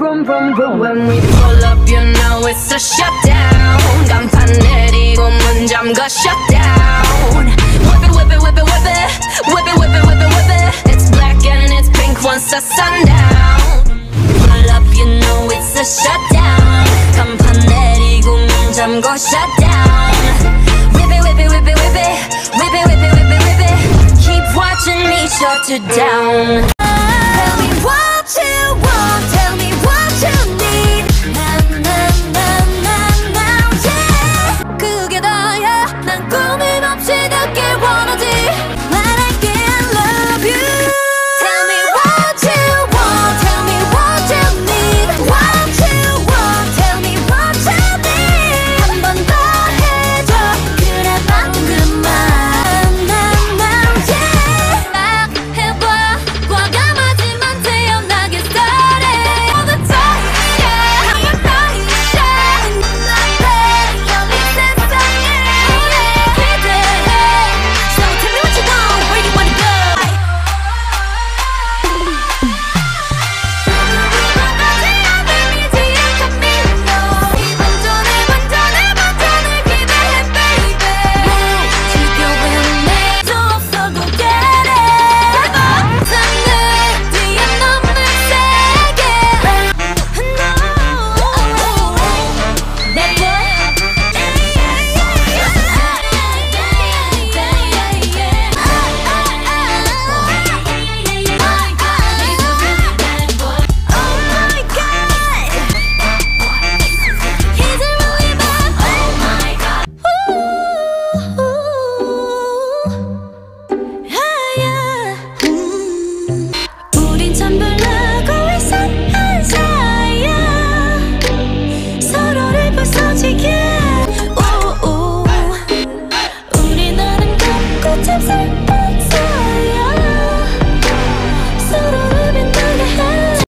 Vroom, vroom, vroom. When we pull up, you know it's a shutdown. 간판 내리고 문 잠가 shutdown. Whip it, whip it, whip it, whip it, whip it, whip it, whip it, whip it. It's black and it's pink once the sundown. Pull up, you know it's a shutdown. 간판 내리고 문 잠가 shutdown. Whip it, whip it, whip it, whip it, whip it, whip it, whip it, whip it. Keep watching me shut it down.